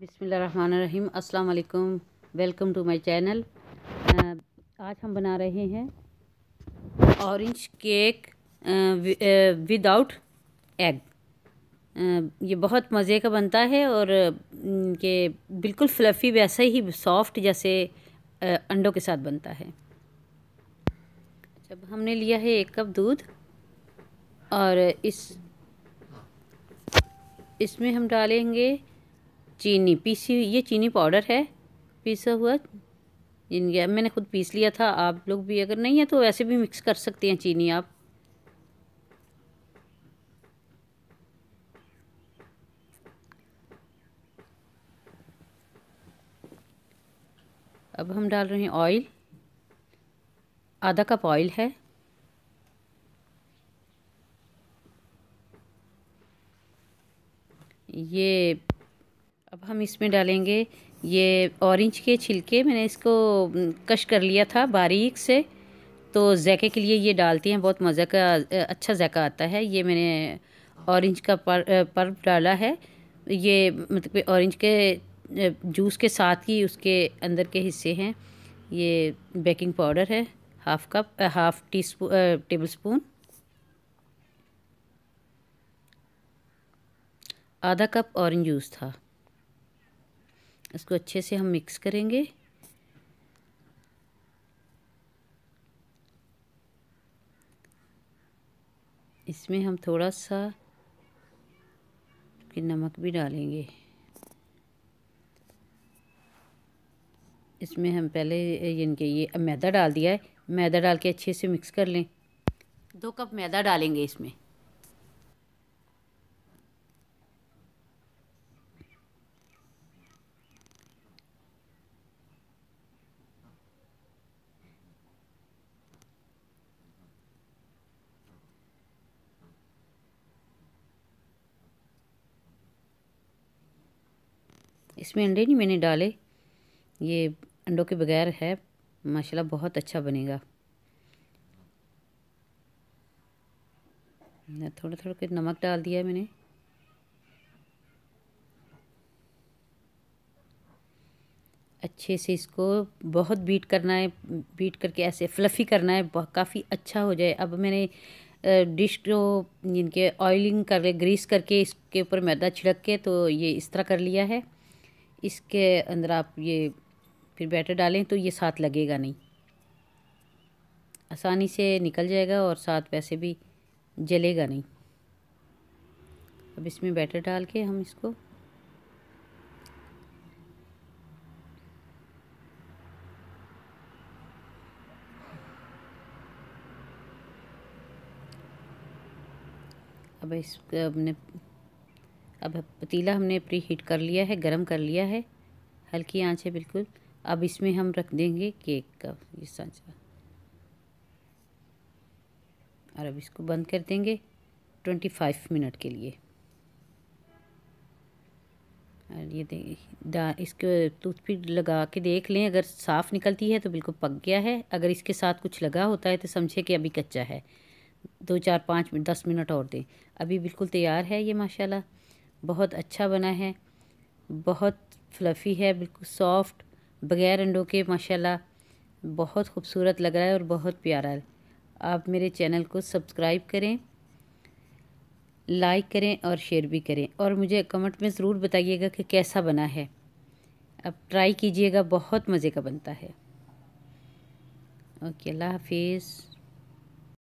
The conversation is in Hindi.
बिसमीम अस्सलाम वालेकुम टू माय चैनल। आज हम बना रहे हैं ऑरेंज केक विदाउट एग। ये बहुत मज़े का बनता है और ये बिल्कुल फ्लफ़ी वैसे ही सॉफ्ट जैसे अंडों के साथ बनता है। जब हमने लिया है एक कप दूध और इस, इसमें हम डालेंगे चीनी, पीसी, ये चीनी पाउडर है, पीसा हुआ। जिनके मैंने खुद पीस लिया था, आप लोग भी अगर नहीं है तो वैसे भी मिक्स कर सकते हैं चीनी आप। अब हम डाल रहे हैं ऑयल। आधा कप ऑयल है। ये अब हम इसमें डालेंगे ये ऑरेंज के छिलके। मैंने इसको कश कर लिया था बारीक से। तो जैके के लिए ये डालती हैं, बहुत मज़े का अच्छा जैका आता है। ये मैंने ऑरेंज का पर पर्व डाला है। ये मतलब ऑरेंज के जूस के साथ ही उसके अंदर के हिस्से हैं। ये बेकिंग पाउडर है half cup half teaspoon tablespoon आधा कप ऑरेंज जूस था। इसको अच्छे से हम मिक्स करेंगे। इसमें हम थोड़ा सा कि नमक भी डालेंगे। इसमें हम पहले इनके ये मैदा डाल दिया है। मैदा डाल के अच्छे से मिक्स कर लें। दो कप मैदा डालेंगे इसमें। इसमें अंडे नहीं मैंने डाले। ये अंडों के बगैर है, माशाल्लाह बहुत अच्छा बनेगा। थोड़ा थोड़ा के नमक डाल दिया मैंने। अच्छे से इसको बहुत बीट करना है, बीट करके ऐसे फ्लफ़ी करना है काफ़ी अच्छा हो जाए। अब मैंने डिश को इनके ऑयलिंग कर ग्रीस करके इसके ऊपर मैदा छिड़क के तो ये इस तरह कर लिया है। इसके अंदर आप ये फिर बैटर डालें तो ये साथ लगेगा नहीं। आसानी से निकल जाएगा और साथ वैसे भी जलेगा नहीं। अब इसमें बैटर डाल के हम इसको अब इस अपने अब पतीला हमने प्री हीट कर लिया है, गरम कर लिया है। हल्की आँच है बिल्कुल। अब इसमें हम रख देंगे केक का, ये सांचा। और अब इसको बंद कर देंगे ट्वेंटी फाइव मिनट के लिए। और ये दा इसको टूथपिक लगा के देख लें, अगर साफ़ निकलती है तो बिल्कुल पक गया है। अगर इसके साथ कुछ लगा होता है तो समझे कि अभी कच्चा है। दो, चार, पाँच दस मिनट और दें। अभी बिल्कुल तैयार है ये, माशाल्लाह। बहुत अच्छा बना है। बहुत फ्लफ़ी है, बिल्कुल सॉफ्ट बग़ैर अंडों के, माशाल्लाह। बहुत खूबसूरत लग रहा है और बहुत प्यारा है। आप मेरे चैनल को सब्सक्राइब करें, लाइक करें और शेयर भी करें। और मुझे कमेंट में ज़रूर बताइएगा कि कैसा बना है। अब ट्राई कीजिएगा, बहुत मज़े का बनता है। ओके, अल्लाह हाफिज़।